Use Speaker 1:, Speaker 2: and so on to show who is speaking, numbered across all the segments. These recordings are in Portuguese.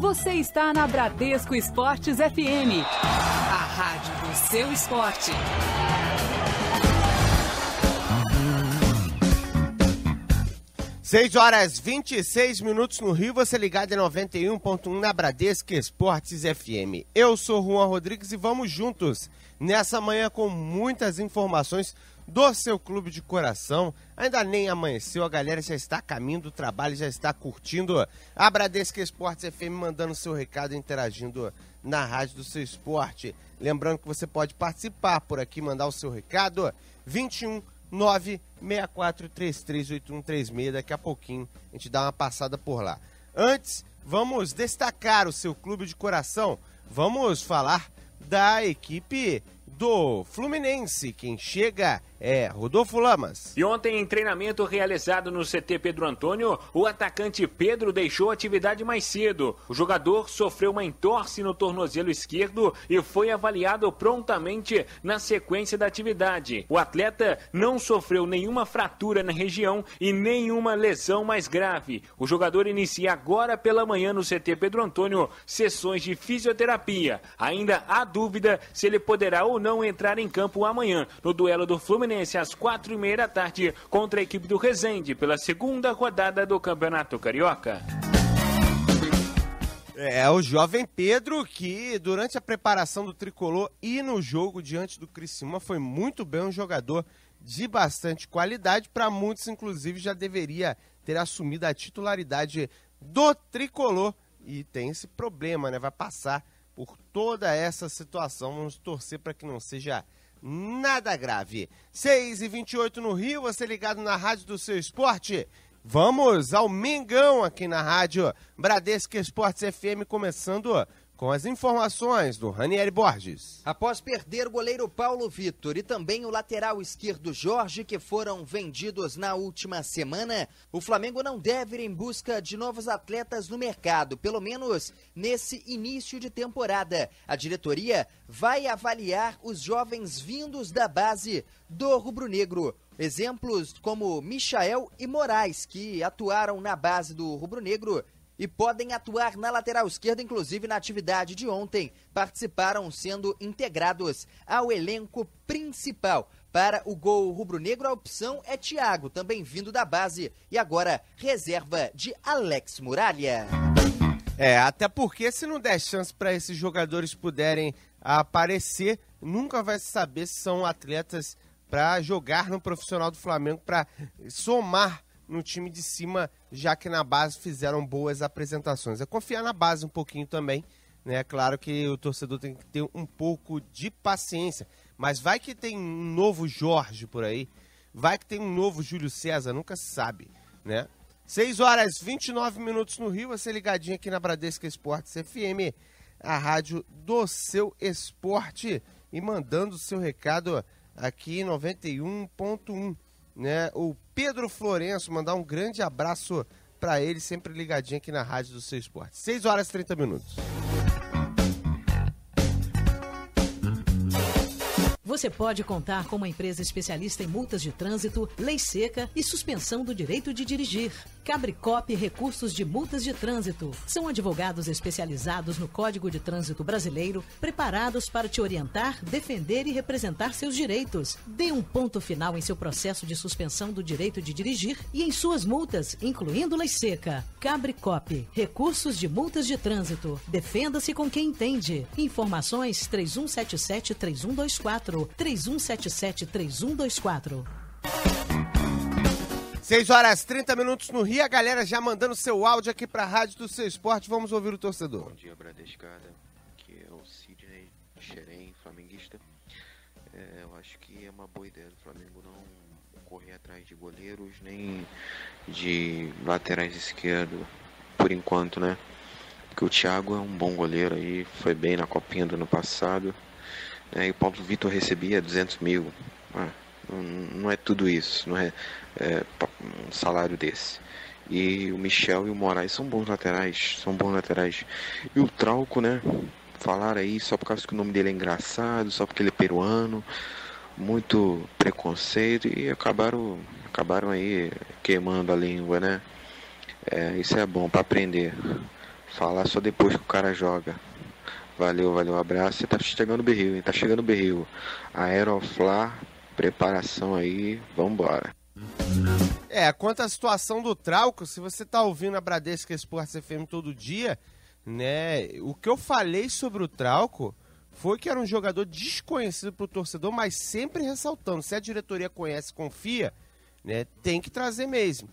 Speaker 1: Você está na Bradesco Esportes FM, a rádio do seu esporte.
Speaker 2: Seis horas 26 minutos no Rio, você ligado em 91.1 na Bradesco Esportes FM. Eu sou Juan Rodrigues e vamos juntos nessa manhã com muitas informações do seu clube de coração. Ainda nem amanheceu, a galera já está a caminho do trabalho, já está curtindo a Bradesco Esportes FM, mandando seu recado, interagindo na rádio do seu esporte. Lembrando que você pode participar por aqui, mandar o seu recado, 21 964338136. Daqui a pouquinho a gente dá uma passada por lá. Antes, vamos destacar o seu clube de coração. Vamos falar da equipe do Fluminense. Quem chega é Rodolfo Lamas.
Speaker 3: E ontem, em treinamento realizado no CT Pedro Antônio, o atacante Pedro deixou a atividade mais cedo. O jogador sofreu uma entorse no tornozelo esquerdo e foi avaliado prontamente na sequência da atividade. O atleta não sofreu nenhuma fratura na região e nenhuma lesão mais grave. O jogador inicia agora pela manhã no CT Pedro Antônio sessões de fisioterapia. Ainda há dúvida se ele poderá ou não entrar em campo amanhã no duelo do Fluminense Fluminense às quatro e meia da tarde contra a equipe do Resende pela segunda rodada do Campeonato Carioca.
Speaker 2: É o jovem Pedro que durante a preparação do tricolor e no jogo diante do Criciúma foi muito bem um jogador de bastante qualidade, para muitos inclusive já deveria ter assumido a titularidade do tricolor e tem esse problema, né? Vai passar por toda essa situação. Vamos torcer para que não seja nada grave. 6 e 28 no Rio, você ligado na rádio do seu esporte. Vamos ao Mengão aqui na rádio Bradesco Esportes FM, começando com as informações do Ranieri Borges.
Speaker 4: Após perder o goleiro Paulo Vitor e também o lateral esquerdo Jorge, que foram vendidos na última semana, o Flamengo não deve ir em busca de novos atletas no mercado, pelo menos nesse início de temporada. A diretoria vai avaliar os jovens vindos da base do rubro-negro. Exemplos como Michael e Moraes, que atuaram na base do rubro-negro e podem atuar na lateral esquerda, inclusive na atividade de ontem. Participaram sendo integrados ao elenco principal. Para o gol rubro-negro, a opção é Thiago, também vindo da base, e agora reserva de Alex Muralha.
Speaker 2: É, até porque se não der chance para esses jogadores puderem aparecer, nunca vai saber se são atletas para jogar no profissional do Flamengo, para somar no time de cima, já que na base fizeram boas apresentações. É confiar na base um pouquinho também, né? Claro que o torcedor tem que ter um pouco de paciência, mas vai que tem um novo Jorge por aí, vai que tem um novo Júlio César, nunca se sabe, né? 6 horas 29 minutos no Rio, você ligadinho aqui na Bradesca Esportes FM, a rádio do seu esporte e mandando o seu recado aqui 91.1 né? O Pedro Florenço, mandar um grande abraço para ele, sempre ligadinho aqui na Rádio do Seu Esporte. 6 horas e 30 minutos.
Speaker 1: Você pode contar com uma empresa especialista em multas de trânsito, lei seca e suspensão do direito de dirigir. Cabricop Recursos de Multas de Trânsito. São advogados especializados no Código de Trânsito Brasileiro, preparados para te orientar, defender e representar seus direitos. Dê um ponto final em seu processo de suspensão do direito de dirigir e em suas multas, incluindo lei seca. Cabricop Recursos de Multas de Trânsito. Defenda-se com quem entende. Informações 3177 3124 3177 3124.
Speaker 2: 6 horas 30 minutos no Rio, a galera já mandando seu áudio aqui para a Rádio do Seu Esporte. Vamos ouvir o torcedor.
Speaker 5: Bom dia, Bradescada. Aqui é o Sidney Xerém, flamenguista. É, eu acho que é uma boa ideia do Flamengo não correr atrás de goleiros nem de laterais esquerdo por enquanto, né? Porque o Thiago é um bom goleiro aí, foi bem na copinha do ano passado. Né? E o Paulo Vitor recebia 200 mil. Ah, não, é tudo isso, não é é, um salário desse. E o Michel e o Moraes são bons laterais, são bons laterais. E o Trauco, né? Falaram aí só por causa que o nome dele é engraçado, só porque ele é peruano, muito preconceito e acabaram, acabaram aí queimando a língua, né? É, isso é bom para aprender. falar só depois que o cara joga. Valeu, valeu, abraço. Tá chegando o berril, hein? Tá chegando o berril. Aeroflá, preparação aí, vambora.
Speaker 2: É, quanto à situação do Trauco, se você tá ouvindo a Bradesca Esportes FM todo dia, né? O que eu falei sobre o Trauco foi que era um jogador desconhecido pro torcedor, mas sempre ressaltando, se a diretoria conhece, confia, né, tem que trazer mesmo,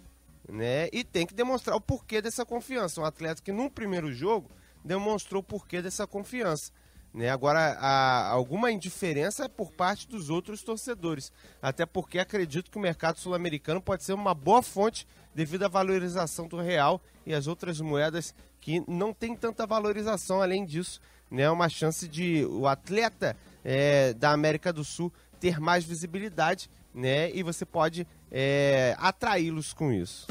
Speaker 2: né? E tem que demonstrar o porquê dessa confiança. Um atleta que num primeiro jogo demonstrou o porquê dessa confiança. Né? Agora, há alguma indiferença é por parte dos outros torcedores. Até porque acredito que o mercado sul-americano pode ser uma boa fonte devido à valorização do real e as outras moedas que não tem tanta valorização. Além disso, né? é uma chance de o atleta é, da América do Sul ter mais visibilidade né? e você pode é, atraí-los com isso.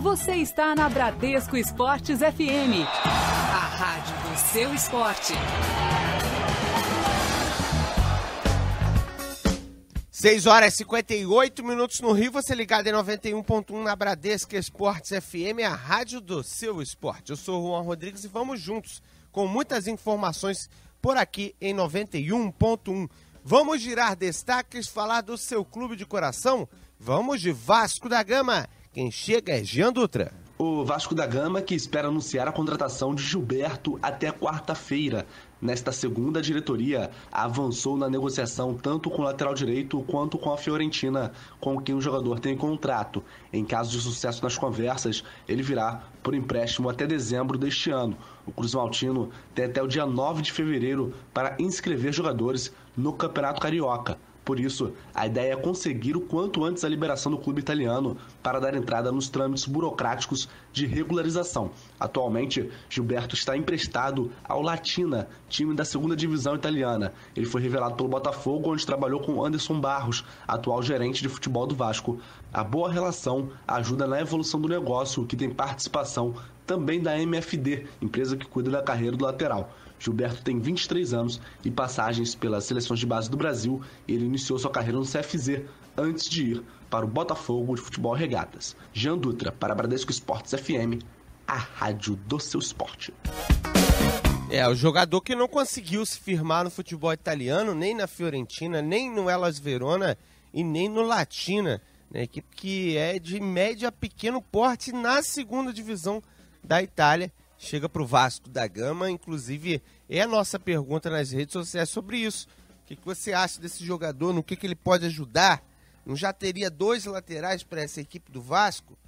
Speaker 1: Você está na Bradesco Esportes FM, a rádio do seu esporte.
Speaker 2: 6 horas e 58 minutos no Rio, você ligado em 91.1 na Bradesco Esportes FM, a rádio do seu esporte. Eu sou o Juan Rodrigues e vamos juntos com muitas informações por aqui em 91.1. Vamos girar destaques, falar do seu clube de coração? Vamos de Vasco da Gama quem chega é Jean Dutra.
Speaker 6: O Vasco da Gama que espera anunciar a contratação de Gilberto até quarta-feira. Nesta segunda, a diretoria avançou na negociação tanto com o lateral direito quanto com a Fiorentina, com quem o jogador tem contrato. Em caso de sucesso nas conversas, ele virá por empréstimo até dezembro deste ano. O Cruz Maltino tem até o dia 9 de fevereiro para inscrever jogadores no Campeonato Carioca. Por isso, a ideia é conseguir o quanto antes a liberação do clube italiano para dar entrada nos trâmites burocráticos de regularização. Atualmente, Gilberto está emprestado ao Latina, time da segunda divisão italiana. Ele foi revelado pelo Botafogo, onde trabalhou com Anderson Barros, atual gerente de futebol do Vasco. A boa relação ajuda na evolução do negócio, que tem participação também da MFD, empresa que cuida da carreira do lateral. Gilberto tem 23 anos e passagens pelas seleções de base do Brasil. Ele iniciou sua carreira no CFZ antes de ir para o Botafogo de Futebol Regatas. Jean Dutra, para Bradesco Esportes FM, a rádio do seu esporte.
Speaker 2: É, o jogador que não conseguiu se firmar no futebol italiano, nem na Fiorentina, nem no Elas Verona e nem no Latina. Né, equipe que é de média a pequeno porte na segunda divisão da Itália chega para o Vasco da Gama. Inclusive, é a nossa pergunta nas redes sociais sobre isso. O que, que você acha desse jogador? No que, que ele pode ajudar? Não já teria dois laterais para essa equipe do Vasco?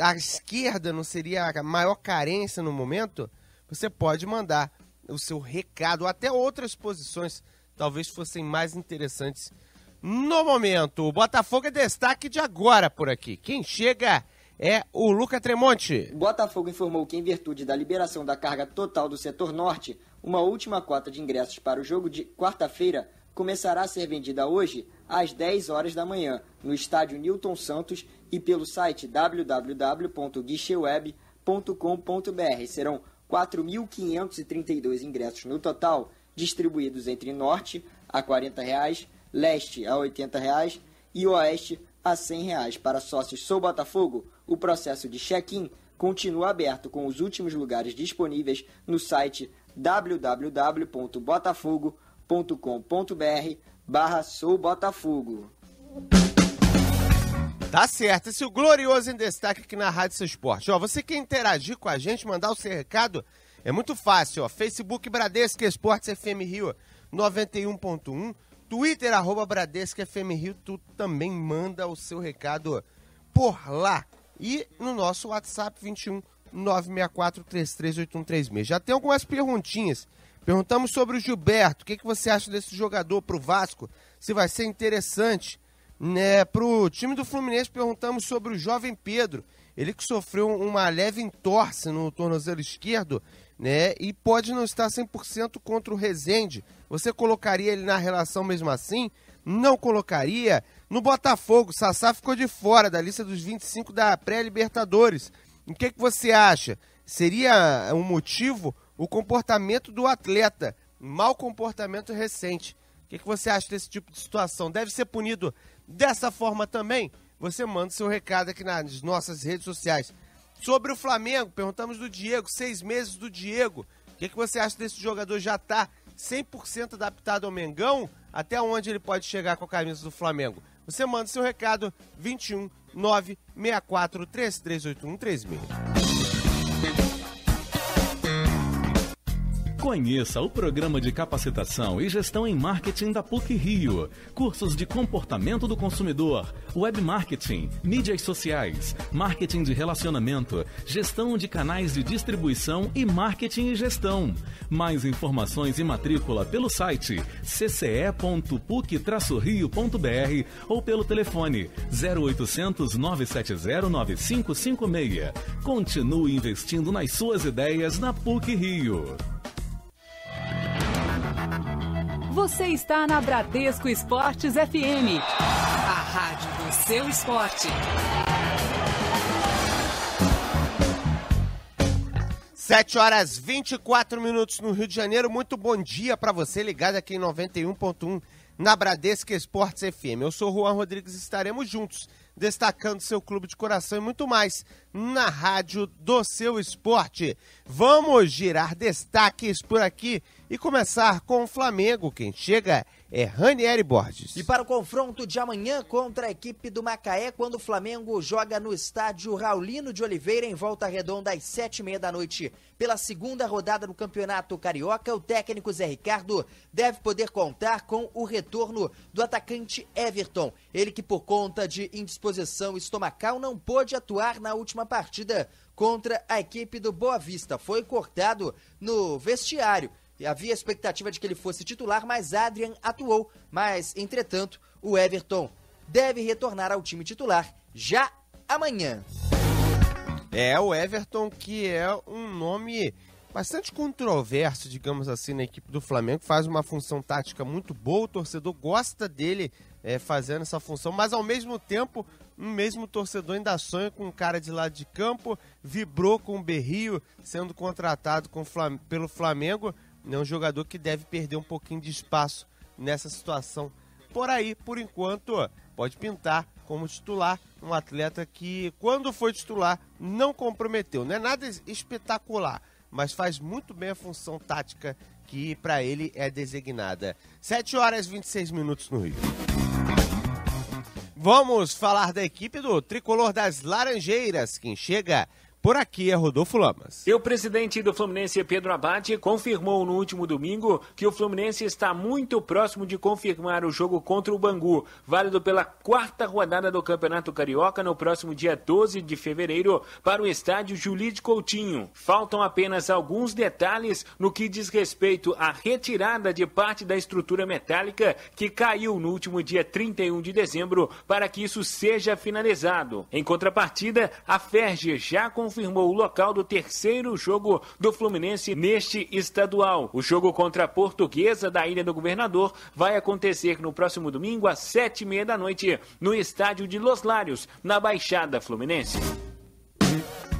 Speaker 2: A esquerda não seria a maior carência no momento? Você pode mandar o seu recado, até outras posições talvez fossem mais interessantes no momento. O Botafogo é destaque de agora por aqui. Quem chega é o Luca Tremonte.
Speaker 7: Botafogo informou que, em virtude da liberação da carga total do setor norte, uma última cota de ingressos para o jogo de quarta-feira começará a ser vendida hoje às 10 horas da manhã no estádio Newton Santos e pelo site www.guicheweb.com.br. Serão 4.532 ingressos no total, distribuídos entre norte a 40 reais, leste a 80 reais, e oeste a 100 reais. Para sócios Sou Botafogo, o processo de check-in continua aberto com os últimos lugares disponíveis no site www.botafogo.com.br barra Sou Botafogo.
Speaker 2: Tá certo, esse é o Glorioso em Destaque aqui na Rádio Seu Esporte. Ó, você quer interagir com a gente, mandar o seu recado, é muito fácil, ó. Facebook Bradesco Esportes FM Rio 91.1, Twitter arroba Bradesco FM Rio, tu também manda o seu recado por lá. E no nosso WhatsApp 21 964 338136. Já tem algumas perguntinhas. Perguntamos sobre o Gilberto. O que, que você acha desse jogador para o Vasco? Se vai ser interessante. Né, para o time do Fluminense, perguntamos sobre o jovem Pedro. Ele que sofreu uma leve entorse no tornozelo esquerdo né, e pode não estar 100% contra o Rezende. Você colocaria ele na relação mesmo assim? Não colocaria? No Botafogo, Sassá ficou de fora da lista dos 25 da pré-Libertadores. O que, que você acha? Seria um motivo o comportamento do atleta, mau comportamento recente. O que, que você acha desse tipo de situação? Deve ser punido dessa forma também? Você manda seu recado aqui nas nossas redes sociais. Sobre o Flamengo, perguntamos do Diego, seis meses do Diego. O que, que você acha desse jogador? Já está 100% adaptado ao Mengão? Até onde ele pode chegar com a camisa do Flamengo? Você manda seu recado 21 964 3381 36.
Speaker 8: Conheça o programa de capacitação e gestão em marketing da PUC Rio. Cursos de comportamento do consumidor, web marketing, mídias sociais, marketing de relacionamento, gestão de canais de distribuição e marketing e gestão. Mais informações e matrícula pelo site cce.puc-rio.br ou pelo telefone 0800 970 9556. Continue investindo nas suas ideias na PUC Rio.
Speaker 9: Você está na Bradesco Esportes FM, a rádio do seu esporte.
Speaker 2: Sete horas 24 minutos no Rio de Janeiro. Muito bom dia para você ligado aqui em 91.1 na Bradesco Esportes FM. Eu sou Juan Rodrigues e estaremos juntos destacando seu clube de coração e muito mais na rádio do seu esporte. Vamos girar destaques por aqui e começar com o Flamengo. Quem chega é Ranieri Borges.
Speaker 4: E para o confronto de amanhã contra a equipe do Macaé, quando o Flamengo joga no estádio Raulino de Oliveira em volta redonda às sete e meia da noite. Pela segunda rodada do Campeonato Carioca, o técnico Zé Ricardo deve poder contar com o retorno do atacante Everton. Ele que por conta de indisposição estomacal não pôde atuar na última partida contra a equipe do Boa Vista. Foi cortado no vestiário havia expectativa de que ele fosse titular, mas Adrian atuou. Mas, entretanto, o Everton deve retornar ao time titular já amanhã.
Speaker 2: É, o Everton, que é um nome bastante controverso, digamos assim, na equipe do Flamengo, faz uma função tática muito boa, o torcedor gosta dele é, fazendo essa função, mas ao mesmo tempo, o mesmo torcedor ainda sonha com um cara de lado de campo, vibrou com o Berrio sendo contratado com, pelo Flamengo, é um jogador que deve perder um pouquinho de espaço nessa situação. Por aí, por enquanto, pode pintar como titular um atleta que, quando foi titular, não comprometeu. Não é nada espetacular, mas faz muito bem a função tática que para ele é designada. 7 horas e 26 minutos no Rio. Vamos falar da equipe do Tricolor das Laranjeiras, quem chega por aqui é Rodolfo Lamas.
Speaker 3: E o presidente do Fluminense, Pedro Abate, confirmou no último domingo que o Fluminense está muito próximo de confirmar o jogo contra o Bangu, válido pela quarta rodada do Campeonato Carioca no próximo dia 12 de fevereiro, para o estádio Julite Coutinho. Faltam apenas alguns detalhes no que diz respeito à retirada de parte da estrutura metálica que caiu no último dia 31 de dezembro para que isso seja finalizado. Em contrapartida, a Ferge já confirmou confirmou o local do terceiro jogo do Fluminense neste estadual. O jogo contra a Portuguesa da Ilha do Governador vai acontecer no próximo domingo às sete e meia da noite no estádio de Los Lários, na Baixada Fluminense.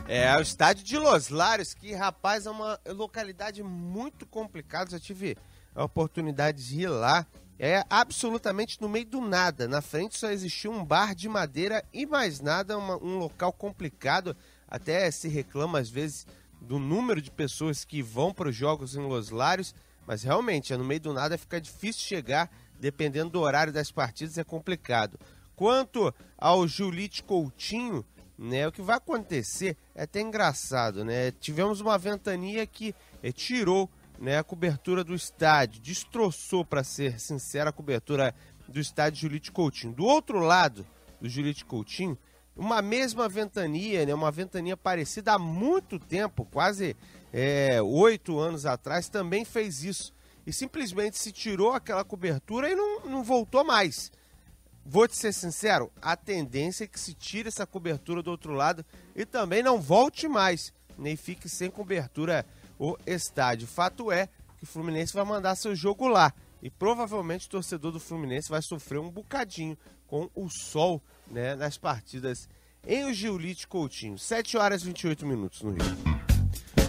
Speaker 2: É, o estádio de Los Lários, que, rapaz, é uma localidade muito complicada. Já tive a oportunidade de ir lá. É absolutamente no meio do nada. Na frente só existia um bar de madeira e mais nada, uma, um local complicado. Até se reclama às vezes do número de pessoas que vão para os jogos em Los Lários, mas realmente, é no meio do nada fica difícil chegar, dependendo do horário das partidas, é complicado. Quanto ao Julite Coutinho, né, o que vai acontecer é até engraçado, né? Tivemos uma ventania que é, tirou né, a cobertura do estádio, destroçou, para ser sincero, a cobertura do estádio Julite Coutinho. Do outro lado do Julite Coutinho, uma mesma ventania, né, uma ventania parecida há muito tempo, quase é, oito é, anos atrás, também fez isso. E simplesmente se tirou aquela cobertura e não, não voltou mais. Vou te ser sincero, a tendência é que se tire essa cobertura do outro lado e também não volte mais, nem fique sem cobertura o estádio. Fato é que o Fluminense vai mandar seu jogo lá e provavelmente o torcedor do Fluminense vai sofrer um bocadinho com o sol né, nas partidas em o Giulite Coutinho. 7 horas e 28 minutos no Rio.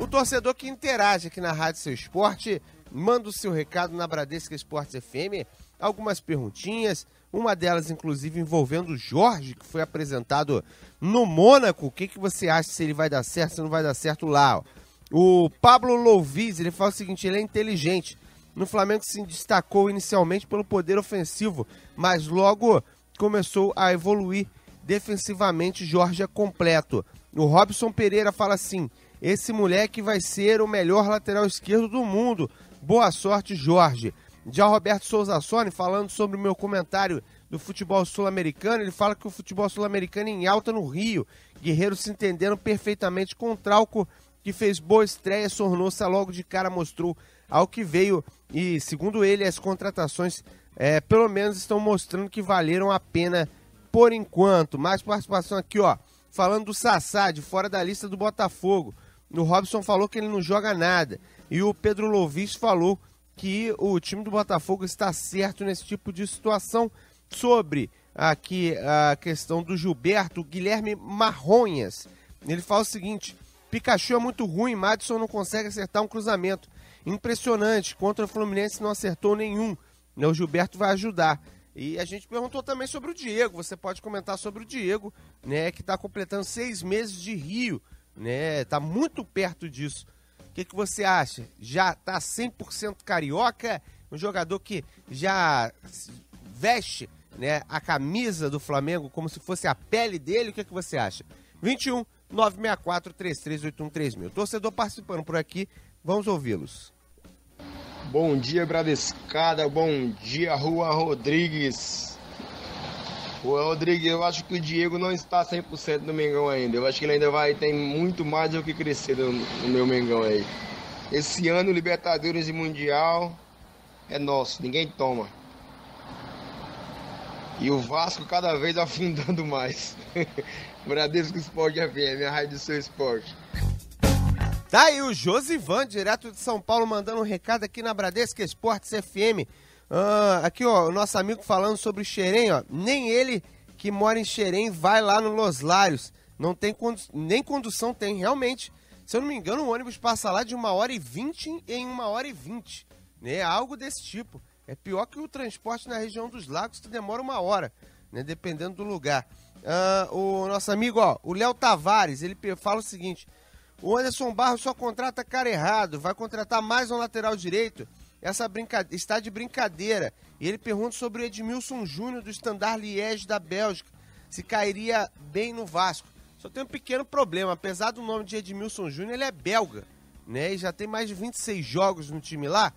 Speaker 2: O torcedor que interage aqui na Rádio Seu Esporte, manda o seu recado na Bradesca Esportes FM, algumas perguntinhas, uma delas, inclusive, envolvendo o Jorge, que foi apresentado no Mônaco. O que, que você acha se ele vai dar certo, se não vai dar certo lá? Ó. O Pablo Louvis, ele fala o seguinte, ele é inteligente. No Flamengo se destacou inicialmente pelo poder ofensivo, mas logo começou a evoluir defensivamente. Jorge é completo. O Robson Pereira fala assim: esse moleque vai ser o melhor lateral esquerdo do mundo. Boa sorte, Jorge. Já Roberto Souza Sone, falando sobre o meu comentário do futebol sul-americano, ele fala que o futebol sul-americano é em alta no Rio. Guerreiros se entenderam perfeitamente com o Trauco, que fez boa estreia, Sornosa logo de cara mostrou ao que veio. E, segundo ele, as contratações, é, pelo menos, estão mostrando que valeram a pena por enquanto. Mais participação aqui, ó. Falando do Sassá, de fora da lista do Botafogo. O Robson falou que ele não joga nada. E o Pedro Louvis falou que o time do Botafogo está certo nesse tipo de situação. Sobre aqui a questão do Gilberto, Guilherme Marronhas. Ele fala o seguinte: Pikachu é muito ruim, Madison não consegue acertar um cruzamento. Impressionante, contra o Fluminense não acertou nenhum. Né, o Gilberto vai ajudar. E a gente perguntou também sobre o Diego. Você pode comentar sobre o Diego, né? Que está completando seis meses de Rio, né? Está muito perto disso. O que, que você acha? Já está 100% carioca? Um jogador que já veste né, a camisa do Flamengo como se fosse a pele dele? O que, que você acha? 21 964 3381 mil. Torcedor participando por aqui, vamos ouvi-los.
Speaker 10: Bom dia, Bradescada. Bom dia, Rua Rodrigues. Rua Rodrigues, eu acho que o Diego não está 100% no Mengão ainda. Eu acho que ele ainda vai ter muito mais do que crescer no, no meu Mengão aí. Esse ano, Libertadores e Mundial é nosso, ninguém toma. E o Vasco cada vez afundando mais. Bradesco Esporte FM, a rádio do seu esporte.
Speaker 2: Tá aí o Josivan, direto de São Paulo, mandando um recado aqui na Bradesco Esportes FM. Ah, aqui, ó, o nosso amigo falando sobre Xerém, ó. Nem ele que mora em Xerém vai lá no Los Lários. Não tem condu nem condução tem, realmente. Se eu não me engano, o ônibus passa lá de uma hora e vinte em uma hora e vinte. Né? Algo desse tipo. É pior que o transporte na região dos lagos, que demora uma hora, né? dependendo do lugar. Ah, o nosso amigo, ó, o Léo Tavares, ele fala o seguinte: o Anderson Barros só contrata cara errado, vai contratar mais um lateral direito. Essa está de brincadeira. E ele pergunta sobre o Edmilson Júnior do Standard Liège da Bélgica, se cairia bem no Vasco. Só tem um pequeno problema, apesar do nome de Edmilson Júnior, ele é belga, né? E já tem mais de 26 jogos no time lá.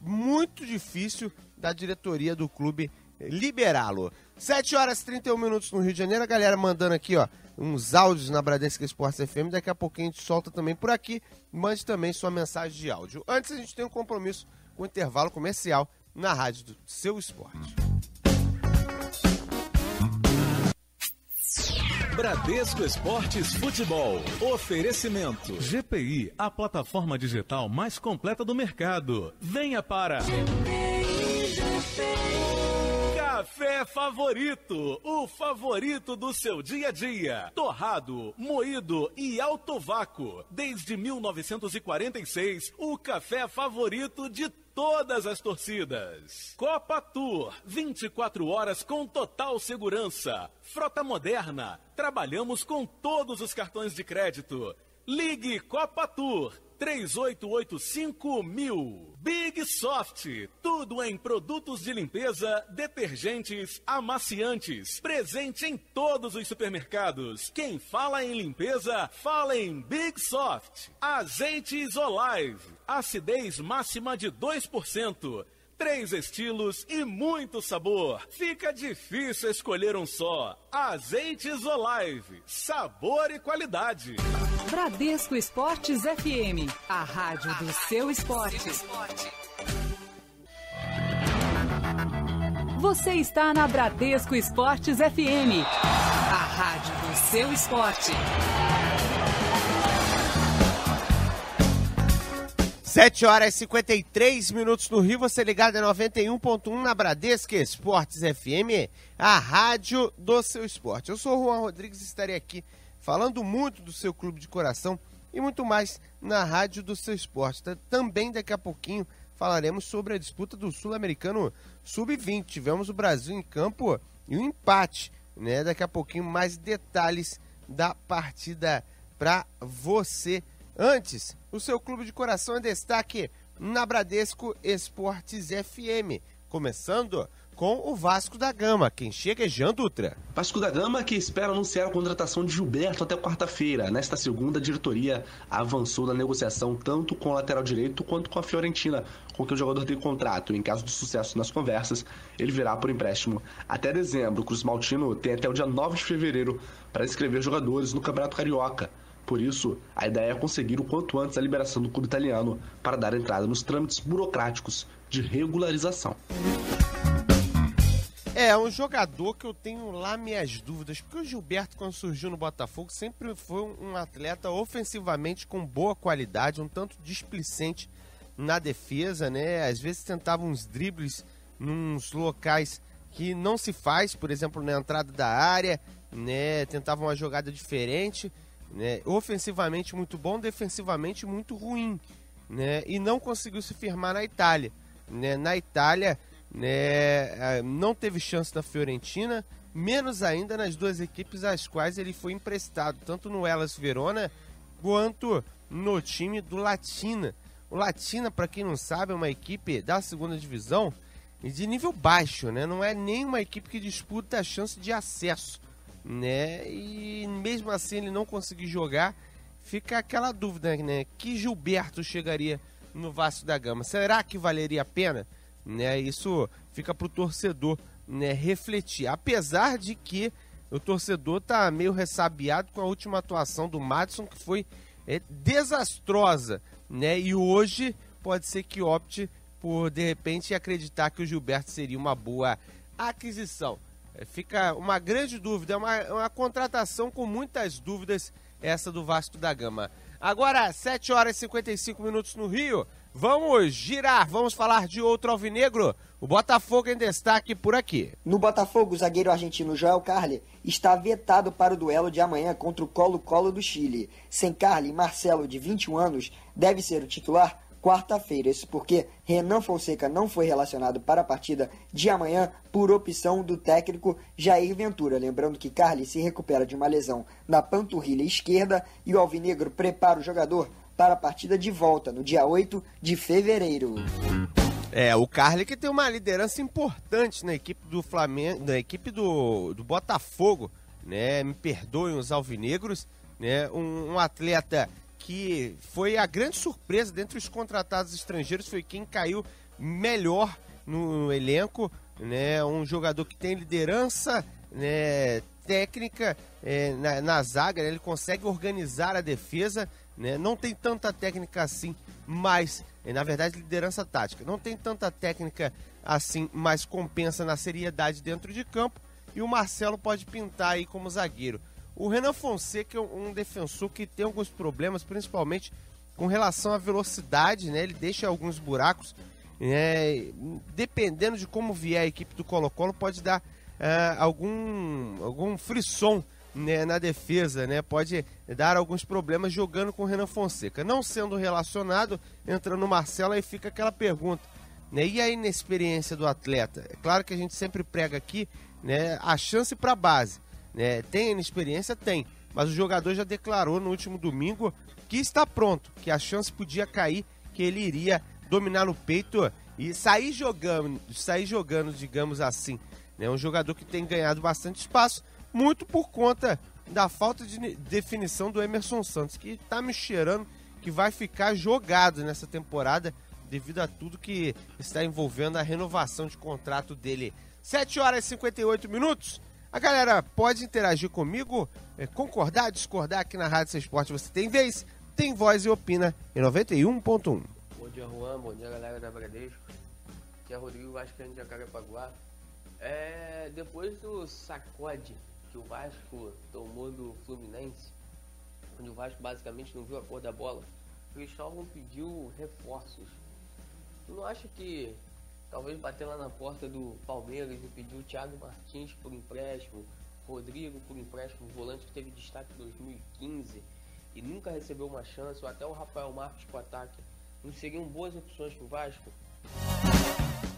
Speaker 2: Muito difícil da diretoria do clube liberá-lo. 7 horas e 31 minutos no Rio de Janeiro, a galera mandando aqui, ó, uns áudios na Bradesca Esportes FM. Daqui a pouquinho a gente solta também por aqui. Mande também sua mensagem de áudio. Antes, a gente tem um compromisso com o intervalo comercial na rádio do seu esporte.
Speaker 8: Bradesco Esportes Futebol. Oferecimento. GPI, a plataforma digital mais completa do mercado. Venha para. Café Favorito, o favorito do seu dia a dia. Torrado, moído e alto vácuo. Desde 1946, o café favorito de todas as torcidas. Copa Tour, 24 horas com total segurança. Frota moderna, trabalhamos com todos os cartões de crédito. Ligue Copa Tour 3885 mil. Big Soft, tudo em produtos de limpeza, detergentes, amaciantes. Presente em todos os supermercados. Quem fala em limpeza, fala em Big Soft. Azeites Olive, acidez máxima de 2%. Três estilos e muito sabor. Fica difícil escolher um só. Azeites Olive, sabor e qualidade.
Speaker 9: Bradesco Esportes FM, a rádio do seu esporte. Você está na Bradesco Esportes FM, a rádio do seu esporte.
Speaker 2: 7 horas e 53 minutos no Rio, você ligado em 91.1 na Bradesca Esportes FM, a rádio do seu esporte. Eu sou o Juan Rodrigues e estarei aqui falando muito do seu clube de coração e muito mais na rádio do seu esporte. Também daqui a pouquinho falaremos sobre a disputa do Sul-Americano Sub-20. Tivemos o Brasil em campo e um empate, né? Daqui a pouquinho mais detalhes da partida para você. Antes, o seu clube de coração é destaque na Bradesco Esportes FM, começando com o Vasco da Gama. Quem chega é Jean Dutra.
Speaker 6: Vasco da Gama que espera anunciar a contratação de Gilberto até quarta-feira. Nesta segunda, a diretoria avançou na negociação tanto com o lateral direito quanto com a Fiorentina, com que o jogador tem contrato. Em caso de sucesso nas conversas, ele virá por empréstimo até dezembro. O Cruz Maltino tem até o dia 9 de fevereiro para inscrever jogadores no Campeonato Carioca. Por isso, a ideia é conseguir o quanto antes a liberação do clube italiano para dar entrada nos trâmites burocráticos de regularização.
Speaker 2: É, um jogador que eu tenho lá minhas dúvidas, porque o Gilberto, quando surgiu no Botafogo, sempre foi um atleta ofensivamente com boa qualidade, um tanto displicente na defesa, né? Às vezes tentava uns dribles nos locais que não se faz, por exemplo, na entrada da área, né? Tentava uma jogada diferente, né? Ofensivamente muito bom, defensivamente muito ruim, né? E não conseguiu se firmar na Itália, né? Na Itália né, não teve chance na Fiorentina, menos ainda nas duas equipes às quais ele foi emprestado, tanto no Elas Verona quanto no time do Latina. O Latina, para quem não sabe, é uma equipe da segunda divisão de nível baixo, né? Não é nem uma equipe que disputa a chance de acesso, né? E mesmo assim ele não conseguiu jogar, fica aquela dúvida, né? Que Gilberto chegaria no Vasco da Gama? Será que valeria a pena? né? Isso fica para o torcedor né, refletir. Apesar de que o torcedor tá meio ressabiado com a última atuação do Madison, que foi é, desastrosa, né? E hoje pode ser que opte por de repente acreditar que o Gilberto seria uma boa aquisição. É, fica uma grande dúvida, é uma, é uma contratação com muitas dúvidas essa do Vasco da Gama. Agora, 7 horas e 55 minutos no Rio. Vamos girar, vamos falar de outro alvinegro. O Botafogo em destaque por aqui.
Speaker 7: No Botafogo, o zagueiro argentino Joel Carli está vetado para o duelo de amanhã contra o Colo-Colo do Chile. Sem Carli, Marcelo, de 21 anos, deve ser o titular quarta-feira. Isso porque Renan Fonseca não foi relacionado para a partida de amanhã por opção do técnico Jair Ventura. Lembrando que Carli se recupera de uma lesão na panturrilha esquerda e o Alvinegro prepara o jogador para a partida de volta no dia 8 de fevereiro.
Speaker 2: É, o Carly que tem uma liderança importante na equipe do Flamengo, na equipe do, do Botafogo, né? Me perdoem os alvinegros, né? Um, um atleta que foi a grande surpresa dentre os contratados estrangeiros, foi quem caiu melhor no elenco, né? Um jogador que tem liderança, né? Técnica é, na, na zaga, né? ele consegue organizar a defesa né? Não tem tanta técnica assim, mas, na verdade, liderança tática. Não tem tanta técnica assim, mas compensa na seriedade dentro de campo. E o Marcelo pode pintar aí como zagueiro. O Renan Fonseca é um defensor que tem alguns problemas, principalmente com relação à velocidade, né? Ele deixa alguns buracos. Né? Dependendo de como vier a equipe do Colo-Colo, pode dar uh, algum, algum frisson né, na defesa, né? Pode dar alguns problemas jogando com o Renan Fonseca. Não sendo relacionado, entrando o Marcelo, aí fica aquela pergunta. Né? E a inexperiência do atleta? É claro que a gente sempre prega aqui né, a chance para a base. Né? Tem inexperiência? Tem. Mas o jogador já declarou no último domingo que está pronto, que a chance podia cair, que ele iria dominar no peito e sair jogando, sair jogando, digamos assim. É um jogador que tem ganhado bastante espaço, muito por conta da falta de definição do Emerson Santos, que está me cheirando que vai ficar jogado nessa temporada devido a tudo que está envolvendo a renovação de contrato dele. 7 horas e 58 minutos. A galera pode interagir comigo, é, concordar, discordar aqui na Rádio Esporte. Você tem vez, tem voz e opina em 91.1.
Speaker 11: Bom dia, Juan. Bom dia, galera da Bradesco. Aqui é Rodrigo Vasco de Jacarepaguá. É, depois do sacode que o Vasco tomou do Fluminense, onde o Vasco basicamente não viu a cor da bola, o Cristóvão pediu reforços. Tu não acha que talvez bater lá na porta do Palmeiras e pedir o Thiago Martins por empréstimo, Rodrigo por empréstimo, volante que teve destaque em 2015 e nunca recebeu uma chance, ou até o Rafael Marques com ataque não seriam boas opções pro Vasco?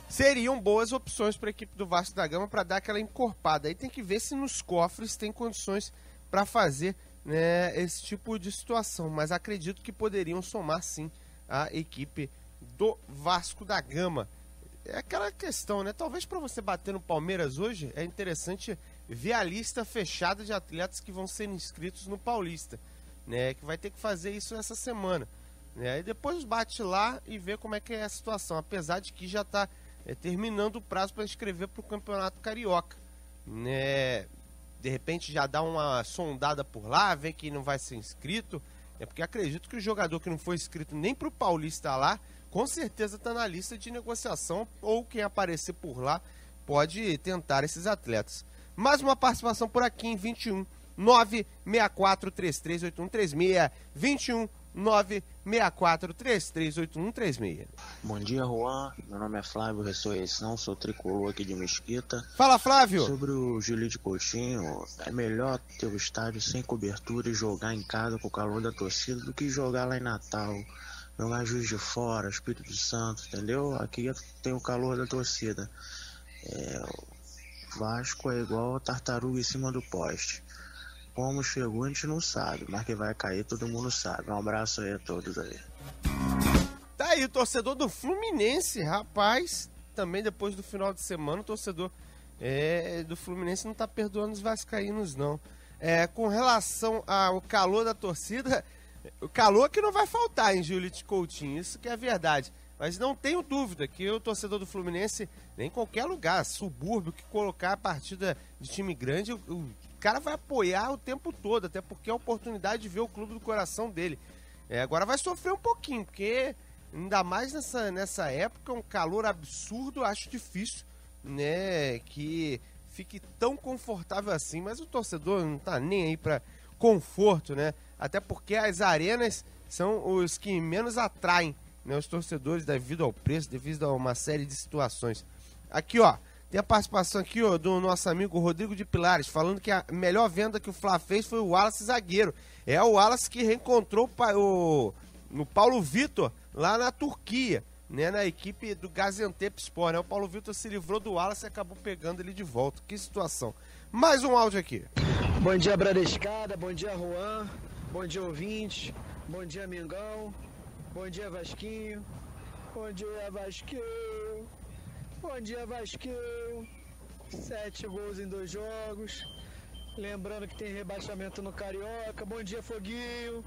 Speaker 2: Seriam boas opções para a equipe do Vasco da Gama para dar aquela encorpada. Aí tem que ver se nos cofres tem condições para fazer né, esse tipo de situação. Mas acredito que poderiam somar sim a equipe do Vasco da Gama. É aquela questão, né? Talvez para você bater no Palmeiras hoje é interessante ver a lista fechada de atletas que vão ser inscritos no Paulista, né? Que vai ter que fazer isso essa semana. Né? E depois bate lá e vê como é que é a situação. Apesar de que já está é, terminando o prazo para inscrever para o Campeonato Carioca. Né? De repente já dá uma sondada por lá, vê que não vai ser inscrito. É porque acredito que o jogador que não foi inscrito nem para o Paulista lá, com certeza está na lista de negociação ou quem aparecer por lá pode tentar esses atletas. Mais uma participação por aqui em 21 964 338136 21 964338136.
Speaker 12: Bom dia, Juan. Meu nome é Flávio Ressurreição, sou tricolor aqui de Mesquita.
Speaker 2: Fala, Flávio!
Speaker 12: Sobre o Julite Coutinho, é melhor ter o estádio sem cobertura e jogar em casa com o calor da torcida do que jogar lá em Natal. Jogar Juiz de Fora, Espírito Santo, entendeu? Aqui tem o calor da torcida. É, Vasco é igual a tartaruga em cima do poste. Como chegou a gente não sabe, mas que vai cair todo mundo sabe. Um abraço aí a todos aí.
Speaker 2: Tá aí o torcedor do Fluminense, rapaz. Também depois do final de semana, o torcedor é, do Fluminense não tá perdoando os vascaínos, não. É, com relação ao calor da torcida, o calor que não vai faltar em Julite Coutinho, isso que é verdade. Mas não tenho dúvida que o torcedor do Fluminense, nem em qualquer lugar, subúrbio, que colocar a partida de time grande, o cara vai apoiar o tempo todo, até porque é a oportunidade de ver o clube do coração dele. É, agora vai sofrer um pouquinho, porque ainda mais nessa, nessa época, um calor absurdo, acho difícil, né, que fique tão confortável assim, mas o torcedor não tá nem aí para conforto, né? Até porque as arenas são os que menos atraem né, os torcedores devido ao preço, devido a uma série de situações. Aqui, ó, tem a participação aqui ó, do nosso amigo Rodrigo de Pilares, falando que a melhor venda que o Fla fez foi o Wallace zagueiro. É o Wallace que reencontrou o, o Paulo Vitor lá na Turquia, né, na equipe do Gaziantep Sport. Né? O Paulo Vitor se livrou do Wallace e acabou pegando ele de volta. Que situação. Mais um áudio aqui.
Speaker 13: Bom dia, Bradescada. Bom dia, Juan. Bom dia, ouvinte. Bom dia, Mengão. Bom dia, Vasquinho. Bom dia, Vasquinho. Bom dia, Vasquinho. Sete gols em dois jogos. Lembrando que tem rebaixamento no Carioca. Bom dia, Foguinho.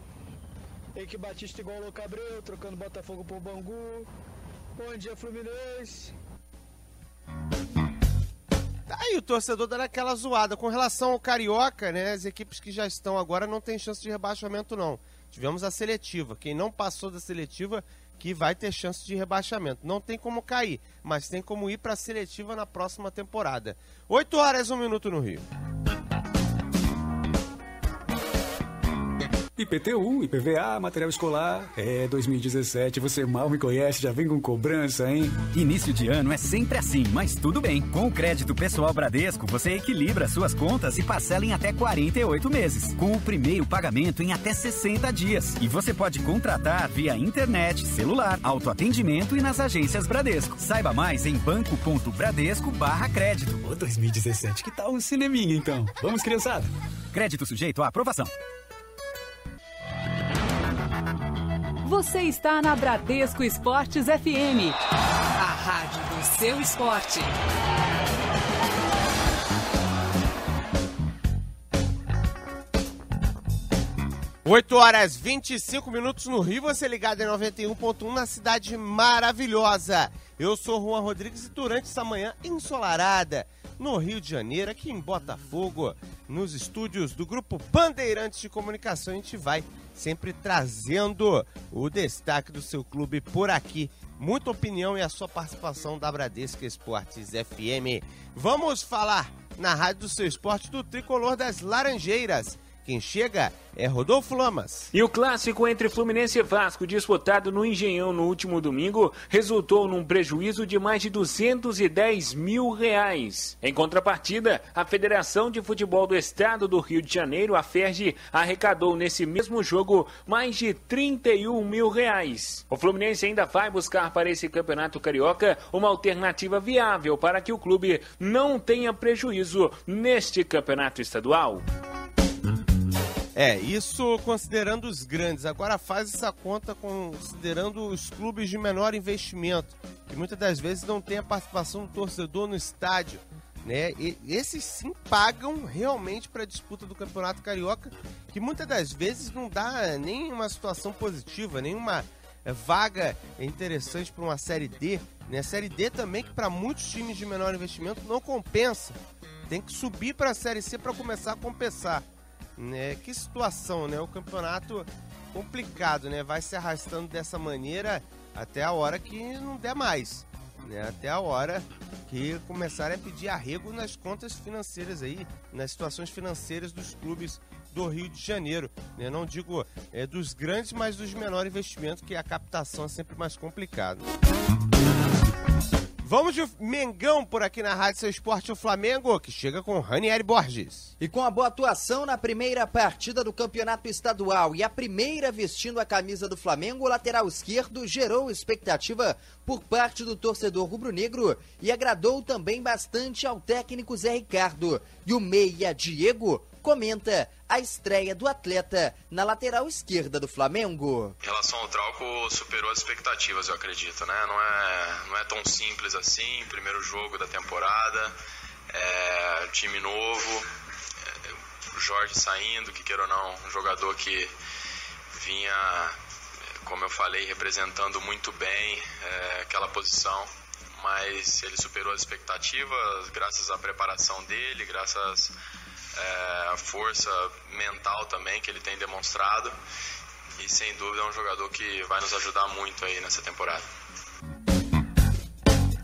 Speaker 13: Eike Batista igual o Cabreu, trocando Botafogo por Bangu. Bom dia, Fluminense.
Speaker 2: Tá aí o torcedor dando aquela zoada. Com relação ao Carioca, né? As equipes que já estão agora não tem chance de rebaixamento, não. Tivemos a seletiva. Quem não passou da seletiva que vai ter chance de rebaixamento. Não tem como cair, mas tem como ir para a seletiva na próxima temporada. 8 horas, 1 minuto no Rio.
Speaker 14: IPTU, IPVA, material escolar. É, 2017, você mal me conhece, já vem com cobrança, hein?
Speaker 15: Início de ano é sempre assim, mas tudo bem. Com o crédito pessoal Bradesco, você equilibra suas contas e parcela em até 48 meses. Com o primeiro pagamento em até 60 dias. E você pode contratar via internet, celular, autoatendimento e nas agências Bradesco. Saiba mais em banco.bradesco barra crédito.
Speaker 14: Ô, 2017, que tal um cineminha então? Vamos, criançada?
Speaker 15: Crédito sujeito à aprovação.
Speaker 9: Você está na Bradesco Esportes FM. A rádio do seu esporte.
Speaker 2: Oito horas 25 minutos no Rio, você ligado em 91.1 na cidade maravilhosa. Eu sou Juan Rodrigues e durante essa manhã ensolarada no Rio de Janeiro, aqui em Botafogo, nos estúdios do Grupo Bandeirantes de Comunicação, a gente vai sempre trazendo o destaque do seu clube por aqui. Muita opinião e a sua participação da Bradesca Esportes FM. Vamos falar na Rádio do Seu Esporte do Tricolor das Laranjeiras, Quem chega é Rodolfo Lamas.
Speaker 3: E o clássico entre Fluminense e Vasco, disputado no Engenhão no último domingo, resultou num prejuízo de mais de 210 mil reais. Em contrapartida, a Federação de Futebol do Estado do Rio de Janeiro, a FERJ, arrecadou nesse mesmo jogo mais de 31 mil reais. O Fluminense ainda vai buscar para esse campeonato carioca uma alternativa viável para que o clube não tenha prejuízo neste campeonato estadual.
Speaker 2: É, isso considerando os grandes. Agora faz essa conta considerando os clubes de menor investimento, que muitas das vezes não tem a participação do torcedor no estádio. Né? E esses sim pagam realmente para a disputa do Campeonato Carioca, que muitas das vezes não dá nem uma situação positiva, nenhuma é, vaga interessante para uma Série D. Né? Série D também, que para muitos times de menor investimento não compensa. Tem que subir para a Série C para começar a compensar. Né? Que situação, né? O campeonato complicado, né? Vai se arrastando dessa maneira até a hora que não der mais. Né? Até a hora que começarem a pedir arrego nas contas financeiras aí, nas situações financeiras dos clubes do Rio de Janeiro. Né? Não digo é, dos grandes, mas dos menores investimentos, que a captação é sempre mais complicada. Vamos de Mengão por aqui na Rádio Seu Esporte, o Flamengo, que chega com Ranieri Borges.
Speaker 4: E com a boa atuação na primeira partida do campeonato estadual e a primeira vestindo a camisa do Flamengo, o lateral esquerdo gerou expectativa por parte do torcedor rubro-negro e agradou também bastante ao técnico Zé Ricardo. E o meia Diego comenta a estreia do atleta na lateral esquerda do Flamengo.
Speaker 16: Em relação ao Trauco, superou as expectativas, eu acredito, né? Não é, não é tão simples assim, primeiro jogo da temporada, é, time novo, é, Jorge saindo, que queira ou não, um jogador que vinha, como eu falei, representando muito bem é, aquela posição mas ele superou as expectativas graças à preparação dele, graças é, a força mental também que ele tem demonstrado. E sem dúvida é um jogador que vai nos ajudar muito aí nessa temporada.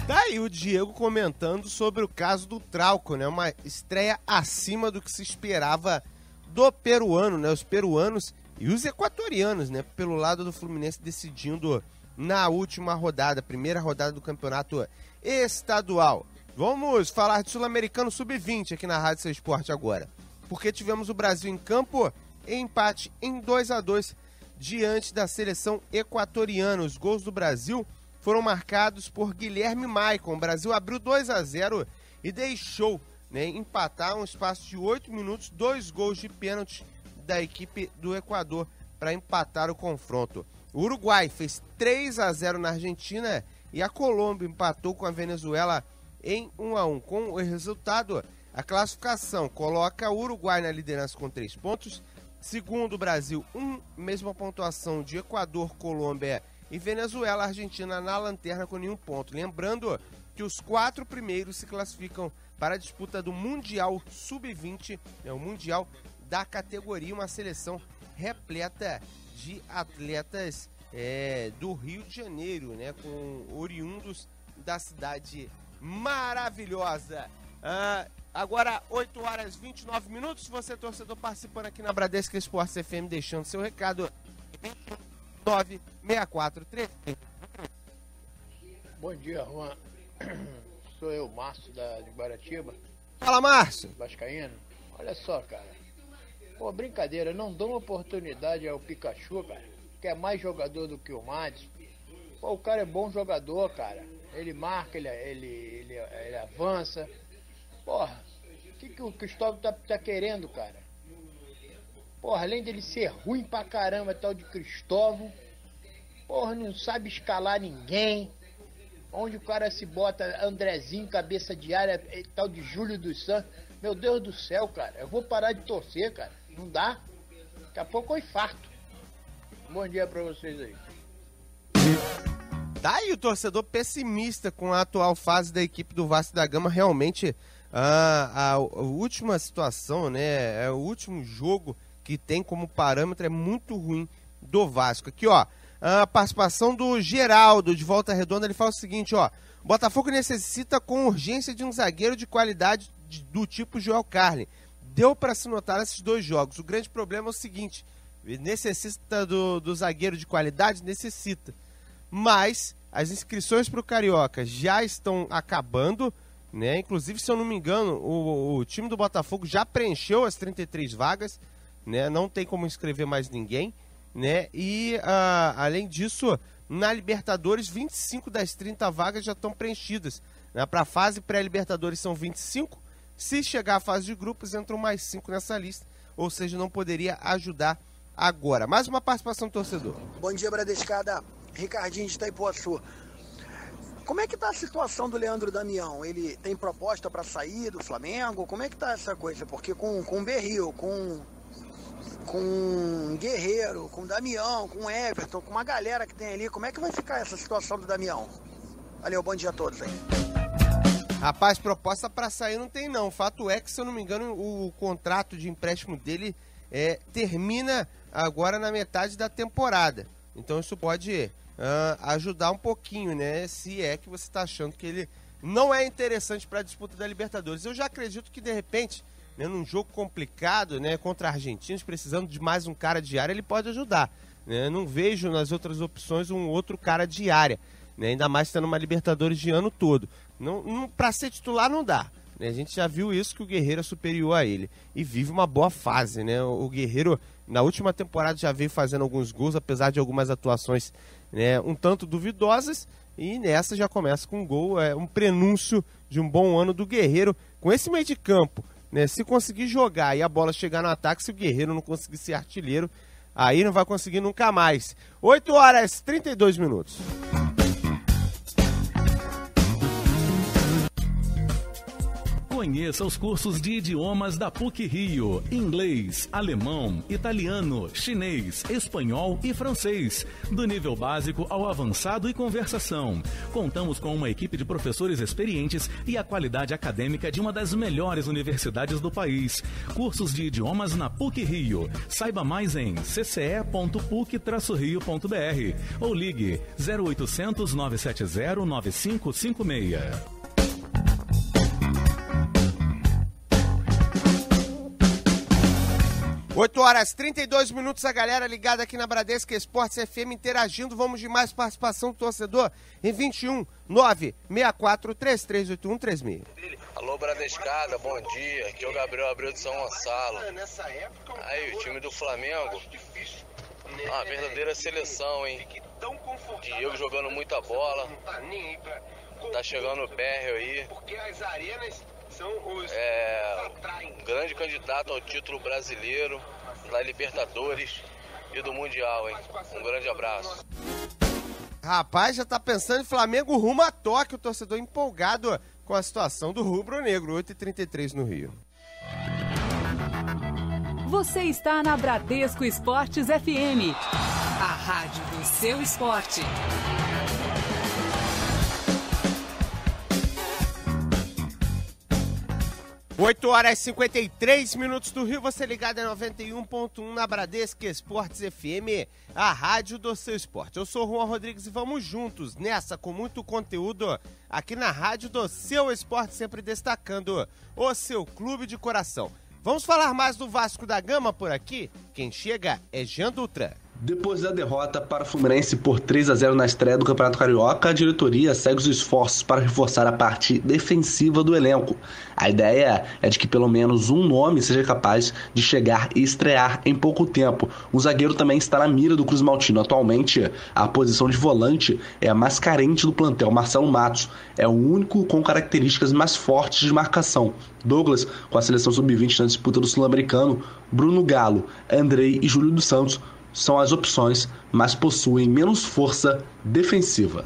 Speaker 2: Tá aí o Diego comentando sobre o caso do Trauco, né? Uma estreia acima do que se esperava do peruano, né? Os peruanos e os equatorianos, né? Pelo lado do Fluminense decidindo na última rodada, primeira rodada do campeonato estadual. Vamos falar de Sul-Americano Sub-20 aqui na Rádio Seu Esporte agora. Porque tivemos o Brasil em campo em empate em 2 a 2 diante da seleção equatoriana. Os gols do Brasil foram marcados por Guilherme Maicon. O Brasil abriu 2 a 0 e deixou né, empatar um espaço de 8 minutos, dois gols de pênalti da equipe do Equador para empatar o confronto. O Uruguai fez 3 a 0 na Argentina e a Colômbia empatou com a Venezuela em 1 a 1. Com o resultado, a classificação coloca o Uruguai na liderança com 3 pontos. Segundo, o Brasil, um, mesma pontuação de Equador, Colômbia e Venezuela. Argentina na lanterna com nenhum ponto. Lembrando que os quatro primeiros se classificam para a disputa do Mundial Sub-20, é o Mundial da categoria, uma seleção repleta de atletas é, do Rio de Janeiro, né, com oriundos da cidade maravilhosa. Uh, agora, 8 horas e 29 minutos. Você, torcedor, participando aqui na Bradesca Esportes FM, deixando seu recado. 964
Speaker 17: Bom dia, Juan. Sou eu, Márcio da, de Guaratiba.
Speaker 2: Fala, Márcio.
Speaker 17: Vascaíno. Olha só, cara. Pô, brincadeira, não dão oportunidade ao Pikachu, cara. Que é mais jogador do que o Madison. Pô, o cara é bom jogador, cara. Ele marca, ele, ele, ele, ele avança. Porra, o que, que o Cristóvão tá, tá querendo, cara? Porra, além dele ser ruim pra caramba, tal de Cristóvão. Porra, não sabe escalar ninguém. Onde o cara se bota Andrezinho, cabeça de área, tal de Júlio dos Santos. Meu Deus do céu, cara. Eu vou parar de torcer, cara. Não dá. Daqui a pouco eu infarto. Bom dia pra vocês aí.
Speaker 2: Tá aí o torcedor pessimista com a atual fase da equipe do Vasco da Gama. Realmente, a, a, última situação, né? É o último jogo que tem como parâmetro é muito ruim do Vasco. Aqui, ó, a participação do Geraldo de Volta Redonda, ele fala o seguinte, ó, Botafogo necessita com urgência de um zagueiro de qualidade de, do tipo Joel Carli. deu para se notar nesses dois jogos. O grande problema é o seguinte: necessita do, do zagueiro de qualidade? Necessita. Mas as inscrições para o Carioca já estão acabando. Né? Inclusive, se eu não me engano, o, o time do Botafogo já preencheu as 33 vagas. Né? Não tem como inscrever mais ninguém. Né? E, uh, além disso, na Libertadores, 25 das 30 vagas já estão preenchidas. Né? Para a fase pré-Libertadores são 25. Se chegar à fase de grupos, entram mais 5 nessa lista. Ou seja, não poderia ajudar agora. Mais uma participação do torcedor.
Speaker 18: Bom dia, Bradescada. Ricardinho de Itaipuaçu. Como é que tá a situação do Leandro Damião? Ele tem proposta para sair do Flamengo? Como é que tá essa coisa? Porque com, com Berril, com com Guerreiro, com Damião, com Everton, com uma galera que tem ali, como é que vai ficar essa situação do Damião? Valeu, bom dia a todos aí.
Speaker 2: Rapaz, proposta para sair não tem não. Fato é que, se eu não me engano, o, o contrato de empréstimo dele é, termina agora na metade da temporada. Então isso pode uh, ajudar um pouquinho, né? Se é que você está achando que ele não é interessante para a disputa da Libertadores. Eu já acredito que de repente, né, num jogo complicado, né, contra argentinos, precisando de mais um cara de área, ele pode ajudar. Né? Não vejo nas outras opções um outro cara de área, né? ainda mais tendo uma Libertadores de ano todo. Não, não para ser titular não dá. Né? A gente já viu isso que o Guerreiro é superior a ele e vive uma boa fase, né? O Guerreiro na última temporada já veio fazendo alguns gols, apesar de algumas atuações né, um tanto duvidosas. E nessa já começa com um gol, é um prenúncio de um bom ano do Guerreiro. Com esse meio de campo, né, se conseguir jogar e a bola chegar no ataque, se o Guerreiro não conseguir ser artilheiro, aí não vai conseguir nunca mais. 8 horas 32 minutos.
Speaker 8: Conheça os cursos de idiomas da PUC Rio: inglês, alemão, italiano, chinês, espanhol e francês, do nível básico ao avançado e conversação. Contamos com uma equipe de professores experientes e a qualidade acadêmica de uma das melhores universidades do país. Cursos de idiomas na PUC Rio. Saiba mais em cce.puc-rio.br ou ligue 0800 970 9556.
Speaker 2: 8 horas 32 minutos, a galera ligada aqui na Bradesca Esportes FM interagindo. Vamos de mais participação do torcedor em 21 964 338136.
Speaker 19: Alô, Bradescada, bom dia. Aqui é o Gabriel Abreu de São Gonçalo. Aí, o time do Flamengo. Uma verdadeira seleção, hein? Diego jogando muita bola. Tá chegando o Pérreo aí. Porque as arenas é, um grande candidato ao título brasileiro, da Libertadores e do Mundial, hein? Um grande abraço.
Speaker 2: Rapaz, já tá pensando em Flamengo rumo a Tóquio, torcedor empolgado com a situação do Rubro Negro, 8h33 no Rio.
Speaker 9: Você está na Bradesco Esportes FM, a rádio do seu esporte.
Speaker 2: 8 horas e 53 minutos do Rio, você ligado em 91.1 na Bradesca Esportes FM, a rádio do seu esporte. Eu sou Juan Rodrigues e vamos juntos nessa com muito conteúdo aqui na rádio do seu esporte, sempre destacando o seu clube de coração. Vamos falar mais do Vasco da Gama por aqui? Quem chega é Jean Dutra.
Speaker 6: Depois da derrota para o Fluminense por 3 a 0 na estreia do Campeonato Carioca, a diretoria segue os esforços para reforçar a parte defensiva do elenco. A ideia é de que pelo menos um nome seja capaz de chegar e estrear em pouco tempo. O zagueiro também está na mira do Cruz Maltino. Atualmente, a posição de volante é a mais carente do plantel. Marcelo Matos é o único com características mais fortes de marcação. Douglas, com a seleção sub-20 na disputa do Sul-Americano, Bruno Galo, Andrei e Júlio dos Santos são as opções, mas possuem menos força defensiva.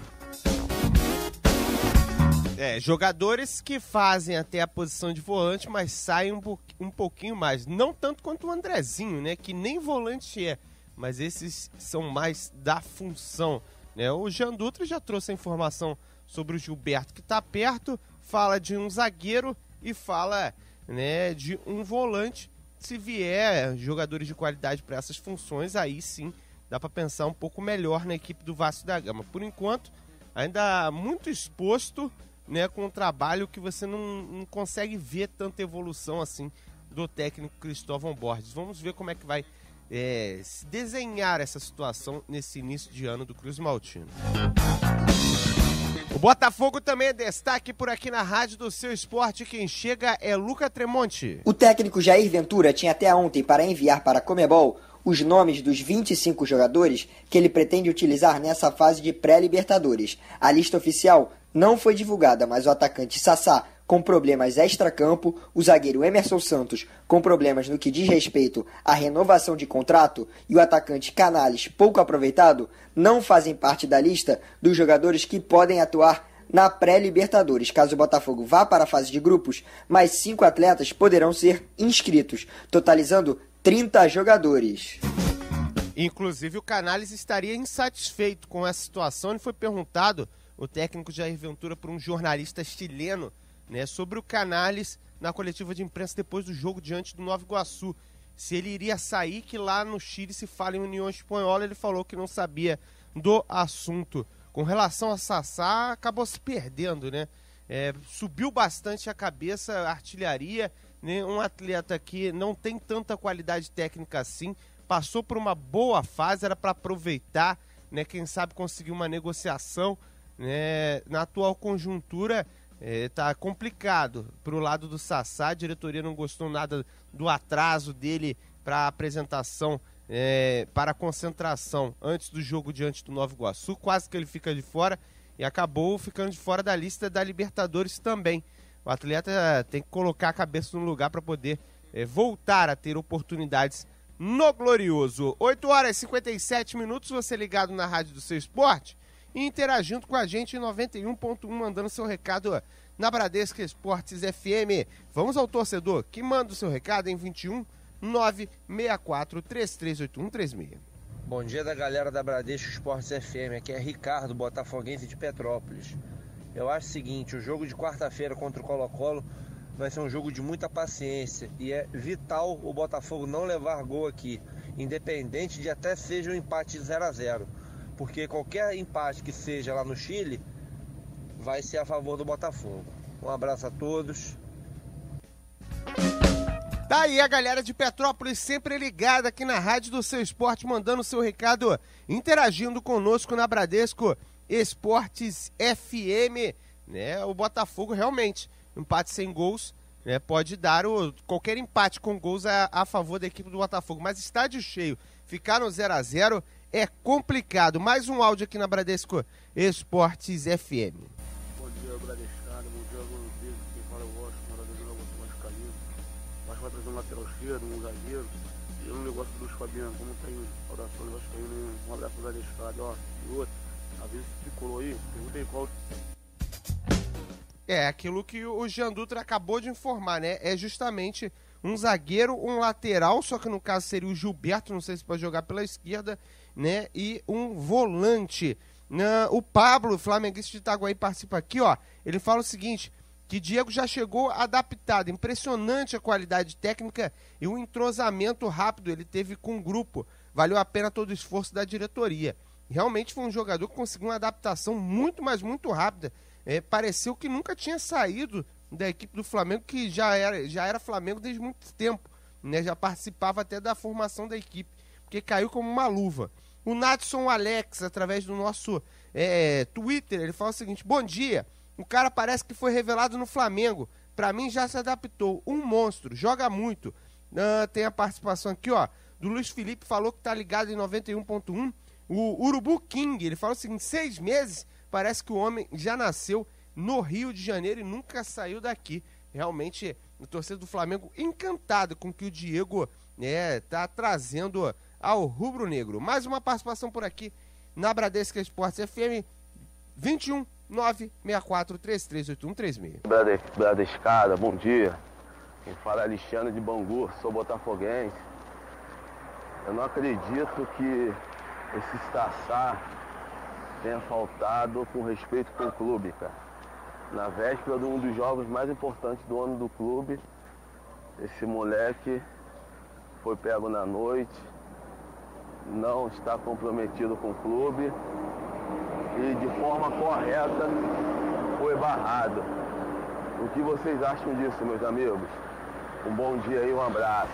Speaker 2: É, jogadores que fazem até a posição de volante, mas saem um, po um pouquinho mais. Não tanto quanto o Andrezinho, né? Que nem volante é. Mas esses são mais da função. Né? O Jean Dutra já trouxe a informação sobre o Gilberto que está perto, fala de um zagueiro e fala né, de um volante se vier jogadores de qualidade para essas funções, aí sim dá para pensar um pouco melhor na equipe do Vasco da Gama. Por enquanto, ainda muito exposto, né, com um trabalho que você não, não consegue ver tanta evolução assim do técnico Cristóvão Borges. Vamos ver como é que vai é, se desenhar essa situação nesse início de ano do Cruz Maltino. O Botafogo também é destaque por aqui na rádio do seu esporte. Quem chega é Luca Tremonte.
Speaker 7: O técnico Jair Ventura tinha até ontem para enviar para a Comebol os nomes dos 25 jogadores que ele pretende utilizar nessa fase de pré-Libertadores. A lista oficial não foi divulgada, mas o atacante Sassá, com problemas extra-campo, o zagueiro Emerson Santos, com problemas no que diz respeito à renovação de contrato, e o atacante Canales, pouco aproveitado, não fazem parte da lista dos jogadores que podem atuar na pré-Libertadores. Caso o Botafogo vá para a fase de grupos, mais cinco atletas poderão ser inscritos, totalizando 30 jogadores.
Speaker 2: Inclusive, o Canales estaria insatisfeito com essa situação. Ele foi perguntado, o técnico Jair Ventura, por um jornalista chileno, né, sobre o Canales na coletiva de imprensa depois do jogo diante do Nova Iguaçu. Se ele iria sair, que lá no Chile se fala em União Espanhola, ele falou que não sabia do assunto. Com relação a Sassá, acabou se perdendo, né? É, subiu bastante a cabeça, a artilharia, né? um atleta que não tem tanta qualidade técnica assim, passou por uma boa fase, era para aproveitar, né? Quem sabe conseguir uma negociação, né? Na atual conjuntura, é, tá complicado pro lado do Sassá. A diretoria não gostou nada do atraso dele para apresentação, é, para a concentração antes do jogo diante do Nova Iguaçu. Quase que ele fica de fora e acabou ficando de fora da lista da Libertadores também. O atleta tem que colocar a cabeça no lugar para poder é, voltar a ter oportunidades no Glorioso. 8 horas e 57 minutos, você ligado na rádio do seu esporte e interagindo com a gente em 91.1, mandando seu recado na Bradesca Esportes FM. Vamos ao torcedor que manda o seu recado em 21 964 338136.
Speaker 20: Bom dia da galera da Bradesco Esportes FM, aqui é Ricardo, botafoguense de Petrópolis. Eu acho o seguinte, o jogo de quarta-feira contra o Colo-Colo vai ser um jogo de muita paciência e é vital o Botafogo não levar gol aqui, independente de até seja um empate 0 a 0 porque qualquer empate que seja lá no Chile vai ser a favor do Botafogo. Um abraço a todos.
Speaker 2: Tá aí a galera de Petrópolis sempre ligada aqui na Rádio do Seu Esporte, mandando seu recado, interagindo conosco na Bradesco Esportes FM. Né? O Botafogo realmente, empate sem gols, né? pode dar o, qualquer empate com gols a, a favor da equipe do Botafogo. Mas estádio cheio, ficar no 0 a 0 é complicado. Mais um áudio aqui na Bradesco Esportes FM.
Speaker 21: Bom dia, Bradescada. Bom dia, Rodrigo. Quem fala é o Washington, morador de Nova. Mas vai trazer um lateral esquerdo, um zagueiro. E um negócio do Luiz Fabiano. Como tá? Orações Vascaíno. Um abraço pro Bradescada. Ó, e outro. Avisa se ficou aí. Perguntei qual...
Speaker 2: É, aquilo que o Jean Dutra acabou de informar, né? É justamente um zagueiro, um lateral, só que no caso seria o Gilberto, não sei se pode jogar pela esquerda, né? E um volante. Uh, o Pablo, flamenguista de Itaguaí, participa aqui, ó. Ele fala o seguinte: que Diego já chegou adaptado. Impressionante a qualidade técnica e o entrosamento rápido ele teve com o grupo. Valeu a pena todo o esforço da diretoria. Realmente foi um jogador que conseguiu uma adaptação muito, mas muito rápida. É, pareceu que nunca tinha saído da equipe do Flamengo, que já era, já era Flamengo desde muito tempo. Né? Já participava até da formação da equipe, porque caiu como uma luva. O Natson Alex, através do nosso é, Twitter, ele fala o seguinte: Bom dia, o cara parece que foi revelado no Flamengo. Para mim já se adaptou. Um monstro, joga muito. Uh, tem a participação aqui, ó, do Luiz Felipe, falou que tá ligado em 91.1. O Urubu King, ele fala o seguinte: seis meses, parece que o homem já nasceu no Rio de Janeiro e nunca saiu daqui. Realmente, o torcedor do Flamengo encantado com que o Diego né, tá trazendo ao Rubro Negro. Mais uma participação por aqui na Bradesca Esportes FM 21 964 338136.
Speaker 22: Bradescada, bom dia. Quem fala é Alexandre de Bangu, sou botafoguense. Eu não acredito que esse Sassá tenha faltado com respeito com o clube, cara. Na véspera de um dos jogos mais importantes do ano do clube, esse moleque foi pego na noite, não está comprometido com o clube e de forma correta foi barrado. O que vocês acham disso, meus amigos? Um bom dia aí, um abraço.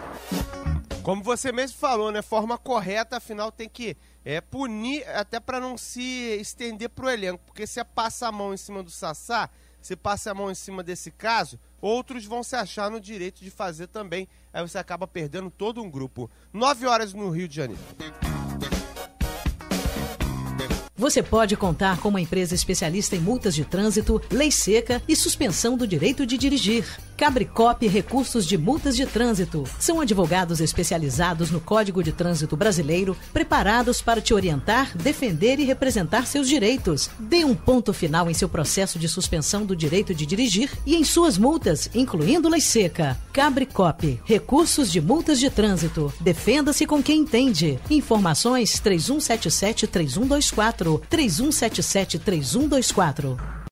Speaker 2: Como você mesmo falou, né? Forma correta, afinal tem que é, punir até para não se estender pro elenco, porque se passa a mão em cima do Sassá, se passa a mão em cima desse caso, outros vão se achar no direito de fazer também. Aí você acaba perdendo todo um grupo. Nove horas no Rio de Janeiro.
Speaker 23: Você pode contar com uma empresa especialista em multas de trânsito, lei seca e suspensão do direito de dirigir. Cabricop Recursos de Multas de Trânsito. São advogados especializados no Código de Trânsito Brasileiro, preparados para te orientar, defender e representar seus direitos. Dê um ponto final em seu processo de suspensão do direito de dirigir e em suas multas, incluindo lei seca. Cabricop Recursos de Multas de Trânsito. Defenda-se com quem entende. Informações 3177 3124 3177 3124.